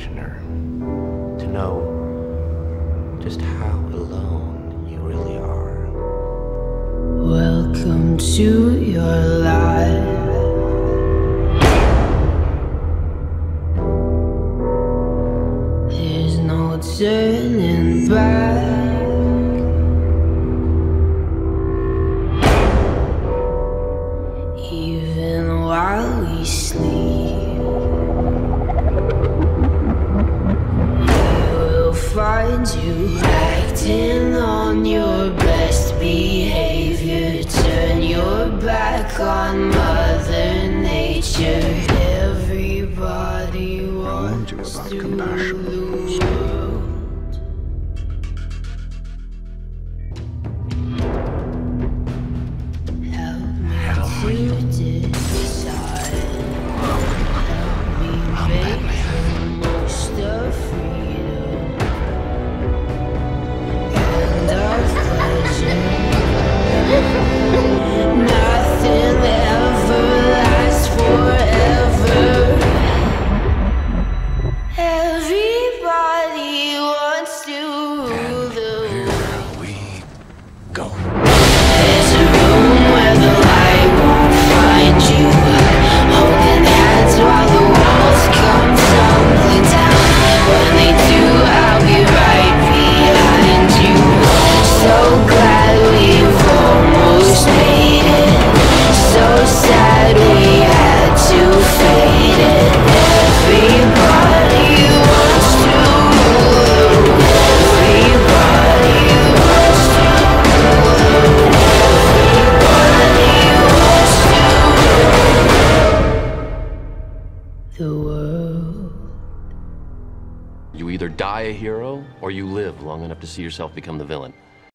practitioner to know just how alone you really are. Welcome to your life. There's no turning back. Even while we sleep, find you acting on your best behavior. Turn your back on Mother Nature. Everybody warned you about to compassion. the. Help me to the world. You either die a hero or you live long enough to see yourself become the villain.